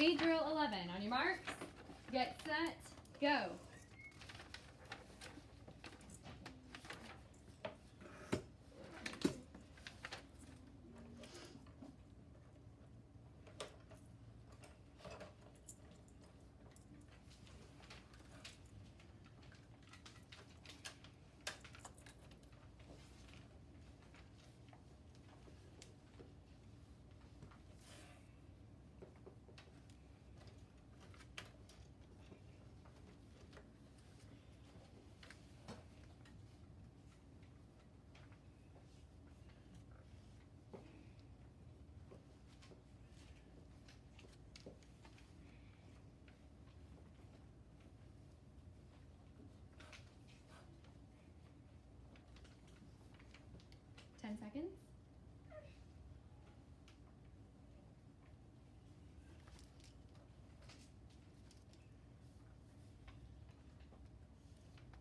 Speed drill 11. On your marks, get set, go. Ten seconds.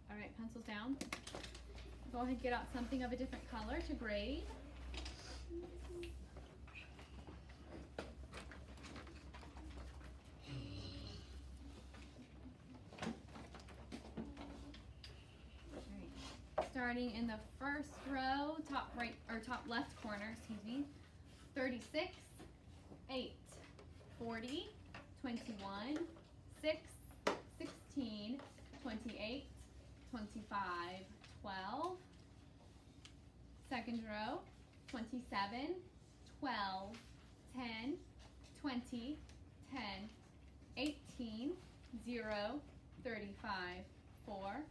All right, pencils down. Go ahead and get out something of a different color to grade. Starting in the first row, top right or top left corner, excuse me. 36, 8, 40, 21, 6, 16, 28, 25, 12. Second row, 27, 12, 10, 20, 10, 18, 0, 35, 4.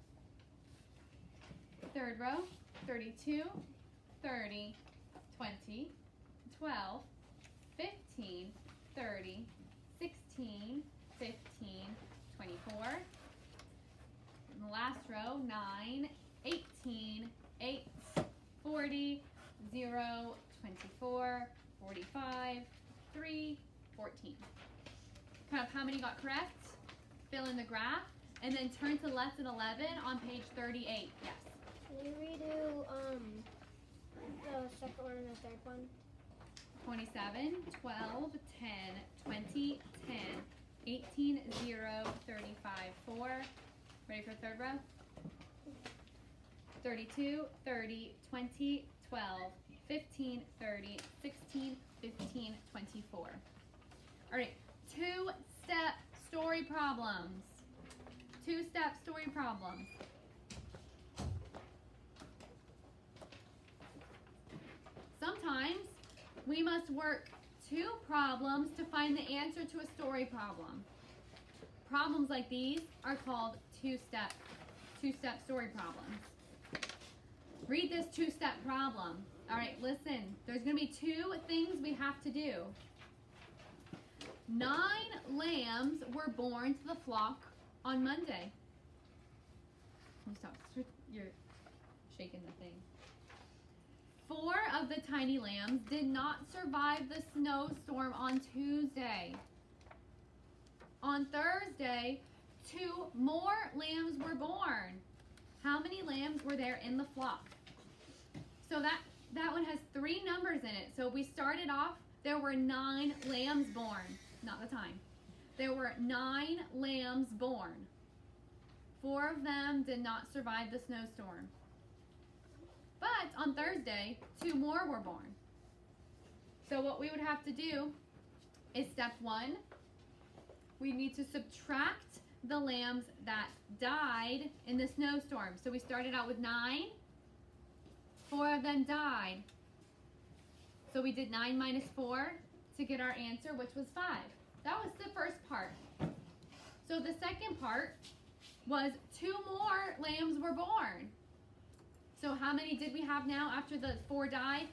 Third row, 32, 30, 20, 12, 15, 30, 16, 15, 24. In the last row, 9, 18, 8, 40, 0, 24, 45, 3, 14. Kind of how many got correct? Fill in the graph. And then turn to lesson 11 on page 38. Yes. Can you redo um the second one and the third one? 27, 12, 10, 20, 10, 18, 0, 35, 4. Ready for third row? 32, 30, 20, 12, 15, 30, 16, 15, 24. All right, two-step story problems. Two-step story problems. Sometimes we must work two problems to find the answer to a story problem. Problems like these are called two-step two-step story problems. Read this two-step problem. All right, listen. There's going to be two things we have to do. Nine lambs were born to the flock on Monday. Stop? You're shaking the thing. Four of the tiny lambs did not survive the snowstorm on Tuesday. On Thursday, two more lambs were born. How many lambs were there in the flock? So that, that one has three numbers in it. So we started off, there were nine lambs born. Not the time. There were nine lambs born. Four of them did not survive the snowstorm. But on Thursday, two more were born. So what we would have to do is step one, we need to subtract the lambs that died in the snowstorm. So we started out with nine, four of them died. So we did nine minus four to get our answer, which was five. That was the first part. So the second part was two more lambs were born. So how many did we have now after the four died?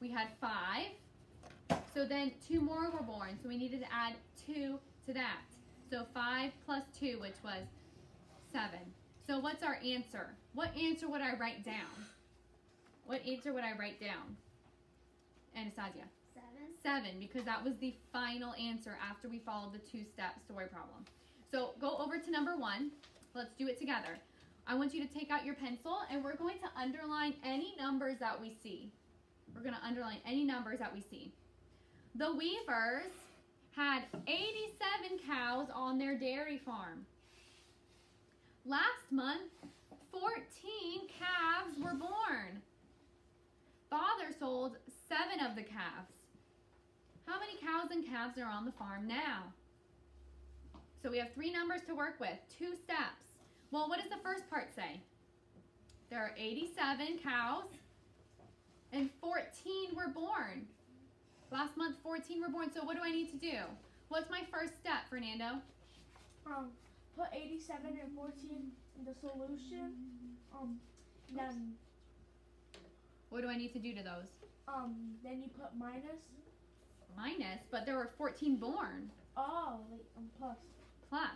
We had five. So then two more were born. So we needed to add two to that. So five plus two, which was seven. So what's our answer? What answer would I write down? What answer would I write down? Anastasia. Seven. Seven, because that was the final answer after we followed the two-step story problem. So go over to number one. Let's do it together. I want you to take out your pencil and we're going to underline any numbers that we see. We're going to underline any numbers that we see. The Weavers had 87 cows on their dairy farm. Last month, 14 calves were born. Father sold seven of the calves. How many cows and calves are on the farm now? So we have three numbers to work with, two steps. Well, what does the first part say? There are 87 cows and 14 were born. Last month, 14 were born. So what do I need to do? What's my first step, Fernando? Um, put 87 and 14 in the solution. Um, then What do I need to do to those? um, then you put minus. Minus, but there were 14 born Oh, wait, um, plus. plus.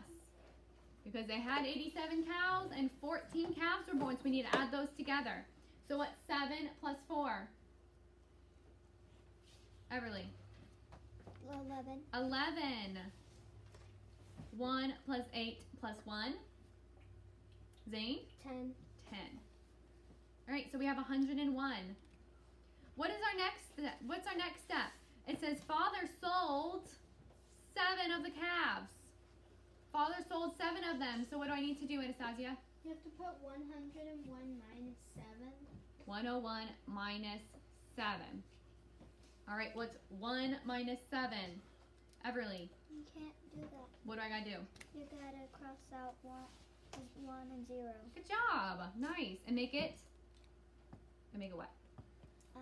Because they had 87 cows and 14 calves were born, so we need to add those together. So what's 7 plus 4? Everly. 11. 11. 1 plus 8 plus 1. Zane? 10. 10. All right, so we have 101. What is our next step? What's our next step? It says father sold 7 of the calves. Sold 7 of them. So what do I need to do, Anastasia? You have to put 101 minus 7. 101 minus 7. All right, what's 1 minus 7? Everly, You can't do that. what do I got to do? You gotta cross out one, one and 0. Good job. Nice. And make it and make it what? Uh,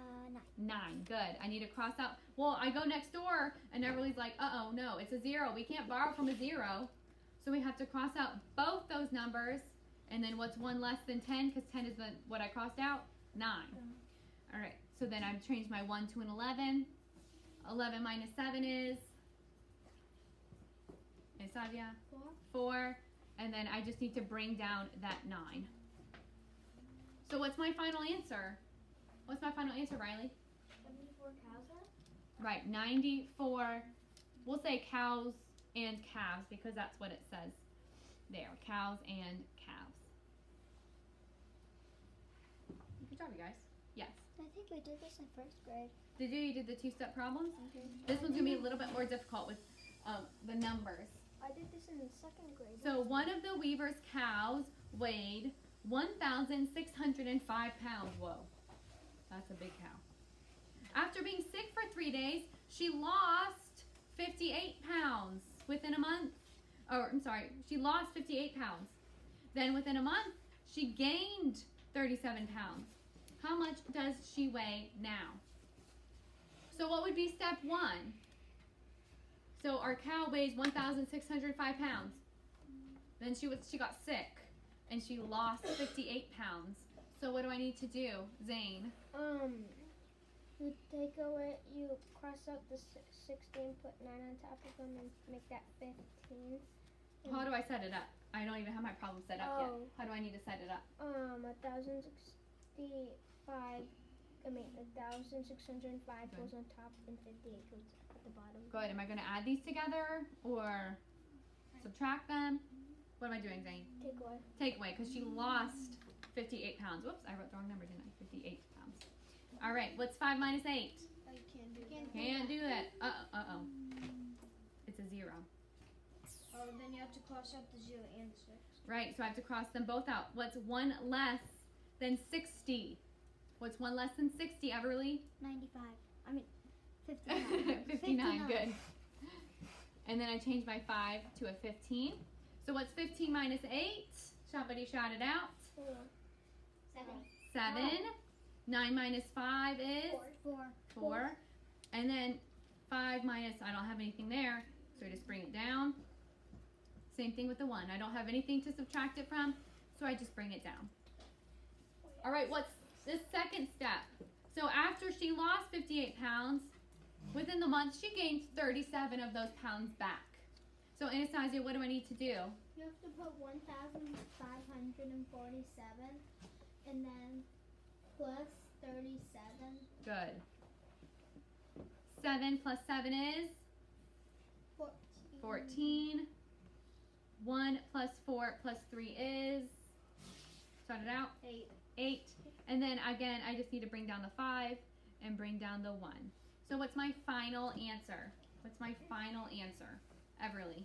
9. Nine. Good. I need to cross out. Well, I go next door, and Everly's like, uh oh, no, it's a zero. We can't borrow from a zero. So we have to cross out both those numbers. And then what's one less than 10? Because 10 is the, what I crossed out? Nine. All right. So then I've changed my 1 to an 11. 11 minus 7 is? Isavia? 4. 4. And then I just need to bring down that 9. So what's my final answer? What's my final answer, Riley? 74 cows are? Right, 94. We'll say cows and calves because that's what it says there. Cows and calves. Good job, you guys. Yes. I think we did this in first grade. Did you? You did the two-step problems? This one's gonna be a little bit more difficult with um, the numbers. I did this in second grade. So one of the weaver's cows weighed 1,605 pounds. Whoa, that's a big cow. After being sick for three days, she lost 58 pounds within a month. Or I'm sorry, she lost 58 pounds. Then within a month, she gained 37 pounds. How much does she weigh now? So what would be step one? So our cow weighs 1,605 pounds. Then she was she got sick and she lost 58 pounds. So what do I need to do, Zane? Um, you take away, you cross out the si- 16, put 9 on top of them, and make that 15. How do I set it up? I don't even have my problem set up yet. Oh. How do I need to set it up? Um, 1,065, I mean, 1,605 goes on top, and 58 goes at the bottom. Good. Am I going to add these together or subtract them? What am I doing, Zane? Take away. Take away because she lost 58 pounds. Whoops, I wrote the wrong number, didn't I? 58 pounds. All right. What's five minus eight? Oh, you can't do it. Can't do that. Uh uh oh. It's a zero. Oh, then you have to cross out the 0 and 6. Right, so I have to cross them both out. What's one less than 60? What's one less than 60, Everly? 95. I mean, 59. 59, good. And then I changed my 5 to a 15. So what's 15 minus 8? Somebody shout it out. 4. 7. 9 minus 5 is 4. 4. And then 5 minus, I don't have anything there, so I just bring it down. Same thing with the 1. I don't have anything to subtract it from, so I just bring it down. All right, what's the second step? So after she lost 58 pounds, within the month she gained 37 of those pounds back. So Anastasia, what do I need to do? You have to put 1,547 and then plus 37. Good. 7 plus 7 is 14. 14. 1 plus 4 plus 3 is. Start it out. 8. 8. And then again, I just need to bring down the 5 and bring down the 1. So what's my final answer? What's my final answer? Everly.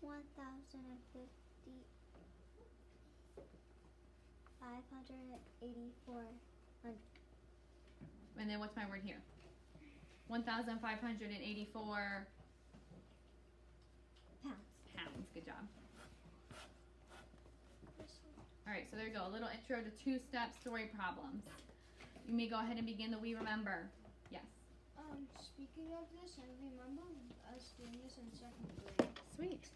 one thousand and fifty. Five hundred and eighty-four. And then what's my word here? 1,584 Pounds. pounds. Good job. All right, so there you go. A little intro to two-step story problems. You may go ahead and begin the We Remember. Yes. Um, speaking of this, I remember us doing this in second grade. Sweet.